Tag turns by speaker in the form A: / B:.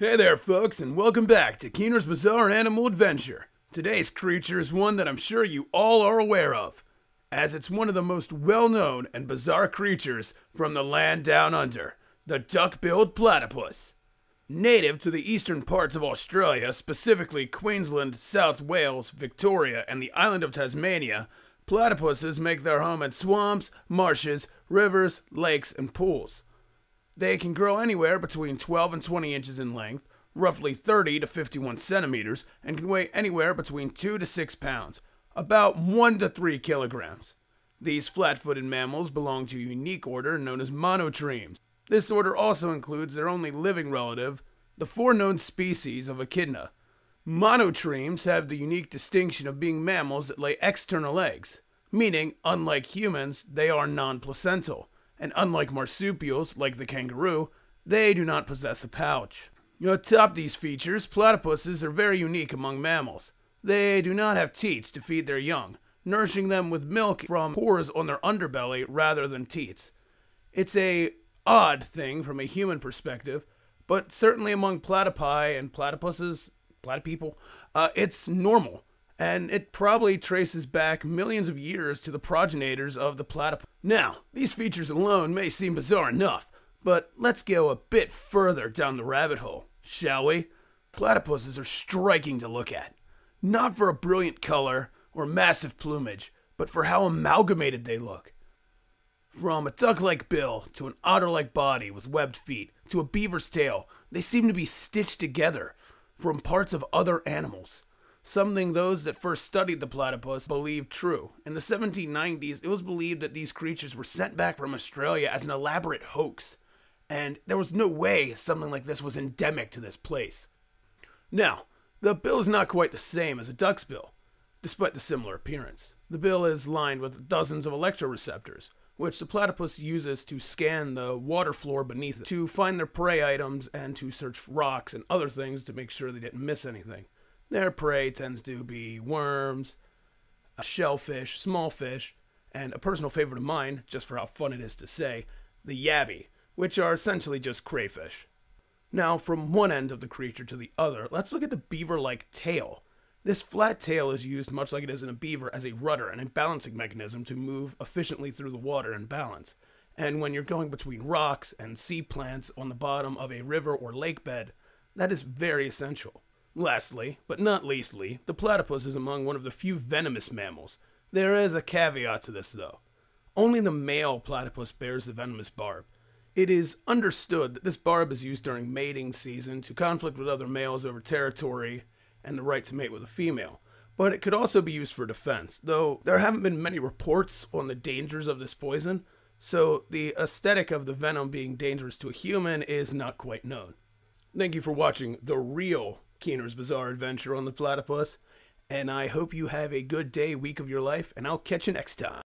A: Hey there, folks, and welcome back to Keehner's Bizarre Animal Adventure. Today's creature is one that I'm sure you all are aware of, as it's one of the most well known and bizarre creatures from the land down under the duck billed platypus. Native to the eastern parts of Australia, specifically Queensland, South Wales, Victoria, and the island of Tasmania, platypuses make their home in swamps, marshes, rivers, lakes, and pools. They can grow anywhere between 12 and 20 inches in length, roughly 30 to 51 centimeters, and can weigh anywhere between 2 to 6 pounds, about 1 to 3 kilograms. These flat footed mammals belong to a unique order known as monotremes. This order also includes their only living relative, the four known species of echidna. Monotremes have the unique distinction of being mammals that lay external eggs, meaning, unlike humans, they are non placental and unlike marsupials, like the kangaroo, they do not possess a pouch. Atop these features, platypuses are very unique among mammals. They do not have teats to feed their young, nourishing them with milk from pores on their underbelly rather than teats. It's a odd thing from a human perspective, but certainly among platypi and platypuses, platypeople, uh, it's normal and it probably traces back millions of years to the progenitors of the platypus. Now, these features alone may seem bizarre enough, but let's go a bit further down the rabbit hole, shall we? Platypuses are striking to look at, not for a brilliant color or massive plumage, but for how amalgamated they look. From a duck like bill to an otter like body with webbed feet to a beaver's tail, they seem to be stitched together from parts of other animals something those that first studied the platypus believed true. In the 1790s, it was believed that these creatures were sent back from Australia as an elaborate hoax, and there was no way something like this was endemic to this place. Now, the bill is not quite the same as a duck's bill, despite the similar appearance. The bill is lined with dozens of electroreceptors, which the platypus uses to scan the water floor beneath it to find their prey items and to search rocks and other things to make sure they didn't miss anything. Their prey tends to be worms, shellfish, small fish, and a personal favorite of mine, just for how fun it is to say, the yabby, which are essentially just crayfish. Now, from one end of the creature to the other, let's look at the beaver like tail. This flat tail is used, much like it is in a beaver, as a rudder and a balancing mechanism to move efficiently through the water and balance. And when you're going between rocks and sea plants on the bottom of a river or lake bed, that is very essential. Lastly, but not leastly, the platypus is among one of the few venomous mammals. There is a caveat to this, though. Only the male platypus bears the venomous barb. It is understood that this barb is used during mating season to conflict with other males over territory and the right to mate with a female, but it could also be used for defense, though there haven't been many reports on the dangers of this poison, so the aesthetic of the venom being dangerous to a human is not quite known. Thank you for watching the real Keehner's Bizarre Adventure on the Platypus. And I hope you have a good day, week of your life, and I'll catch you next time.